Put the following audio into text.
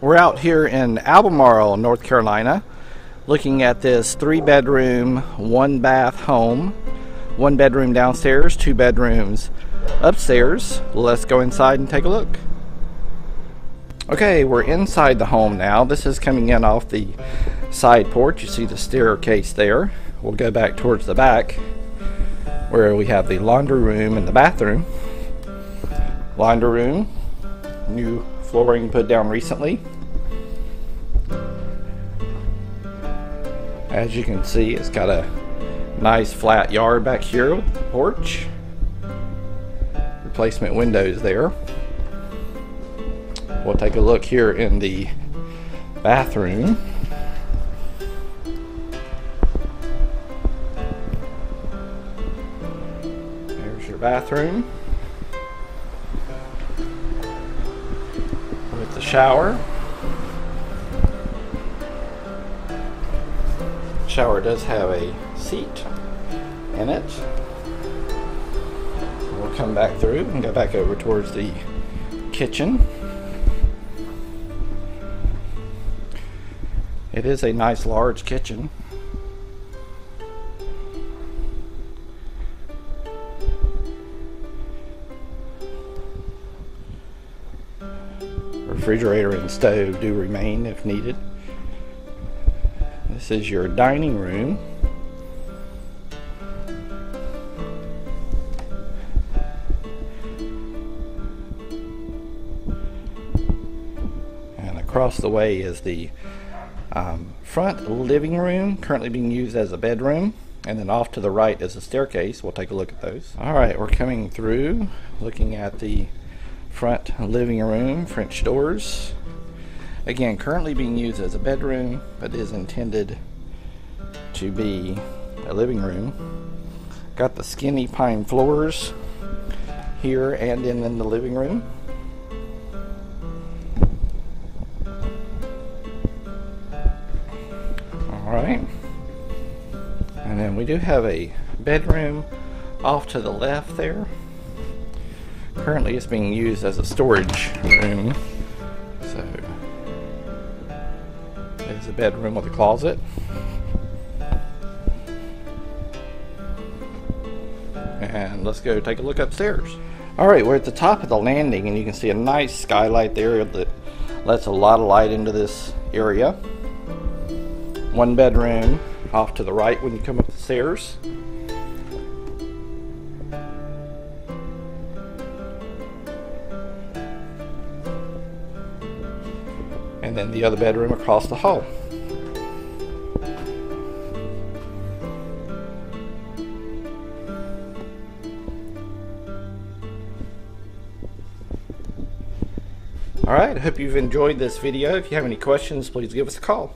We're out here in Albemarle, North Carolina, looking at this three bedroom, one bath home. One bedroom downstairs, two bedrooms upstairs. Let's go inside and take a look. Okay, we're inside the home now. This is coming in off the side porch. You see the staircase there. We'll go back towards the back where we have the laundry room and the bathroom. Laundry room, new flooring put down recently. As you can see, it's got a nice flat yard back here with the porch. Replacement windows there. We'll take a look here in the bathroom. There's your bathroom. The shower. Shower does have a seat in it. We'll come back through and go back over towards the kitchen. It is a nice large kitchen. Refrigerator and stove do remain if needed. This is your dining room. And across the way is the um, front living room, currently being used as a bedroom. And then off to the right is a staircase. We'll take a look at those. All right, we're coming through, looking at the front living room, French doors. Again, currently being used as a bedroom, but is intended to be a living room. Got the skinny pine floors here and in, in the living room. Alright. And then we do have a bedroom off to the left there. Currently it's being used as a storage room. So there's a bedroom with a closet. And let's go take a look upstairs. Alright, we're at the top of the landing and you can see a nice skylight there that lets a lot of light into this area. One bedroom off to the right when you come up the stairs. And then the other bedroom across the hall. Alright, I hope you've enjoyed this video. If you have any questions, please give us a call.